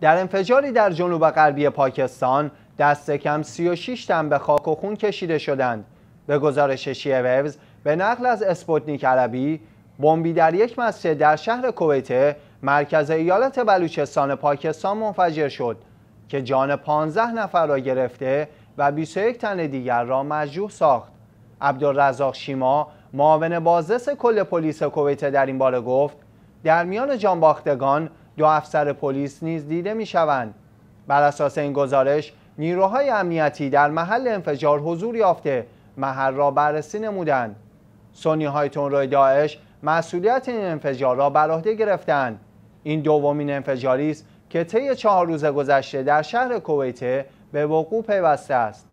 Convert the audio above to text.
در انفجاری در جنوب غربی پاکستان دست کم 36 تن به خاک و خون کشیده شدند. به گزارش شیعه ویوز به نقل از اسپوتنیک عربی بمبی در یک مسجد در شهر کویته مرکز ایالت بلوچستان پاکستان منفجر شد که جان 15 نفر را گرفته و 21 تن دیگر را مجروح ساخت. عبدالرزاق چیما معاون بازرس کل پلیس کویته در این باره گفت در میان جانباختگان دو افسر پلیس نیز دیده می شوند. بر اساس این گزارش نیروهای امنیتی در محل انفجار حضور یافته محل را بررسی نمودند. سنی های تونروی داعش مسئولیت این انفجار را بر عهده گرفتند. این دومین انفجاری است که طی چهار روز گذشته در شهر کویت به وقوع پیوسته است.